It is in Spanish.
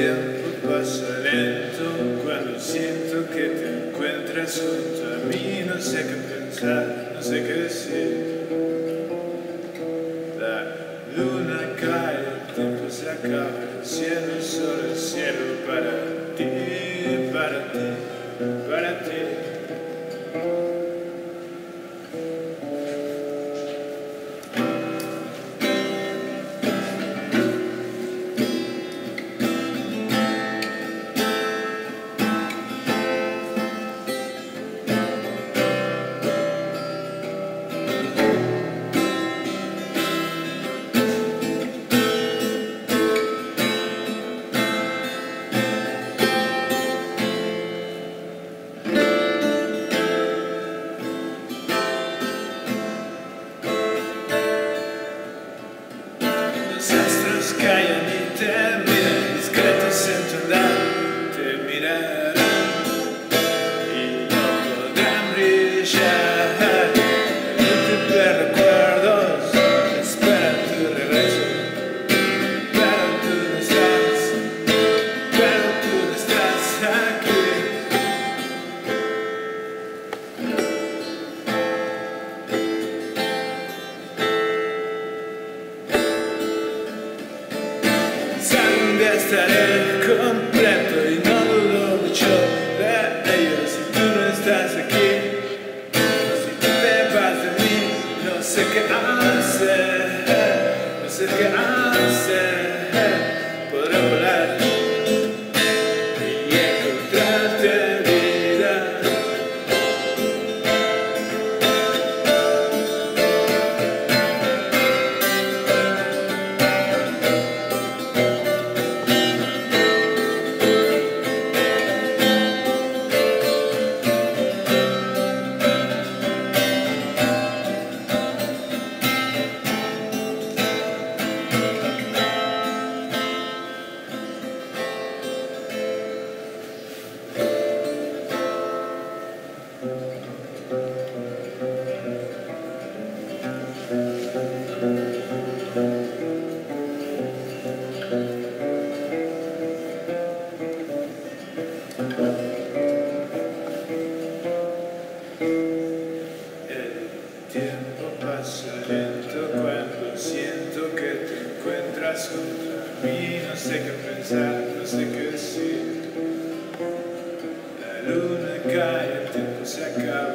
tiempo pasa lento cuando siento que te encuentras junto a mí. No sé qué pensar, no sé qué decir. La luna cae, el tiempo se acaba, el cielo solo el cielo para ti, para ti. Estaré completo y no dudo mucho de ello si tú no estás aquí. Si tú te vas de mí, no sé qué hacer, no sé qué hacer. Encuentras junto a mí. No sé qué pensar, no sé qué decir. La luna cae, el tiempo se acaba, el cielo